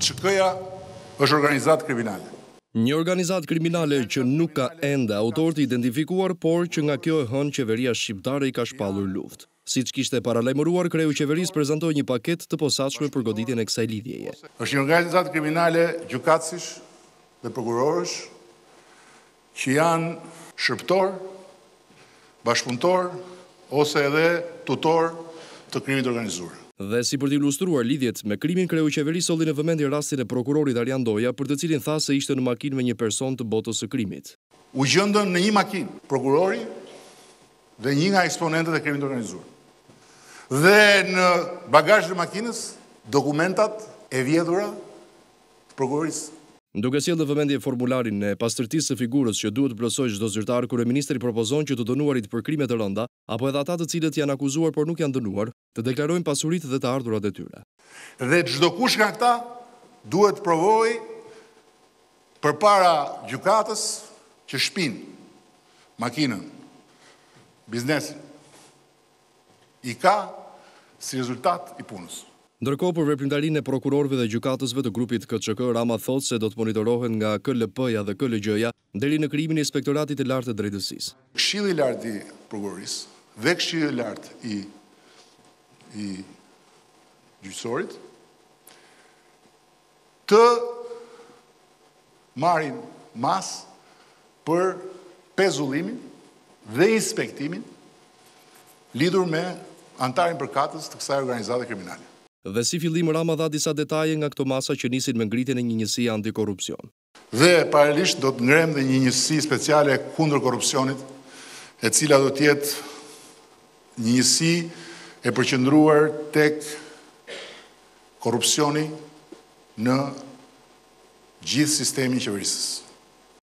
KÇK-ja është organizatë kriminale. Një organizatë kriminale që nuk ka ende autorë të identifikuar, por që nga kjo e hënë qeveria shqiptare i ka shpallur luftë. Siç kishte paralajmëruar, kreu i qeverisë prezantoi një paketë të posaçme për goditjen e kësaj lidhjeje. Është një organizatë kriminale gjykatësish dhe prokurorësh që janë shërbëtorë, bashkëpunëtorë ose edhe tutorë të krimit të organizuar. Dhe si për të ilustruar lidhjet me krimin kreu i qeverisë solli në vëmendje rastin e prokurorit Arjan Ndoja për të cilin tha se ishte në makinë me një person të botës së krimit. U gjendën në një makinë prokurori dhe një nga eksponentët e krimit të organizuar. Dhe në bagazhin e makinës dokumentat e vjedhura të Prokurorisë. Duke sjellë në vëmendje formularin e pastërtisë së figurës që duhet të plotësojë çdo zyrtar, kryeministri propozon që të dënuarit për krime të rënda, apo edhe ata të cilët janë akuzuar por nuk janë dënuar, të deklarojnë pasuritë dhe të ardhurat e tyre. Dhe çdokush nga këta duhet të provojë përpara gjykatës që shpinë, makinën, biznesin, i ka si rezultat i punës. Ndërkohë për veprimtarinë e prokurorëve dhe gjykatësve të grupit KÇK, Rama thotë se do të monitorohen nga KLP-ja dhe KLGJ-ja deri në krijimin e Inspektoratit të Lartë të Drejtësisë. Këshilli i Lartë i Prokurorisë dhe Këshilli i Lartë i Gjyqësorit të marrin masë për pezullimin dhe inspektimin lidhur me anëtarin përkatës të kësaj organizate kriminale. Dhe si fillim Rama dha disa detaje nga këto masa që nisin me ngritjen e një njësie antikorrupsion. Dhe paralelisht do të ngremë dhe një njësi speciale kundër korrupsionit, e cila do të jetë një njësi e përqendruar tek korrupsioni në gjithë sistemin qeverisës.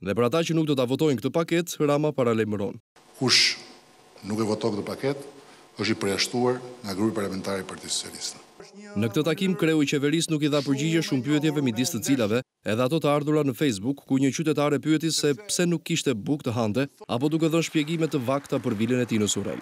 Dhe për ata që nuk do ta votojnë këtë paketë, Rama paralajmëron. Kush nuk e voton këtë paketë, është i përjashtuar nga Grupi Parlamentar i Partisë Socialiste. Në këtë takim, kreu i qeverisë nuk i dha përgjigje shumë pyetjeve midis të cilave Edhe ato të ardhura në Facebook ku një qytetar e pyeti se pse nuk kishte bukë të hante apo duke dhënë shpjegime të vakta për vilën e tij në Surrel.